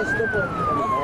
Estou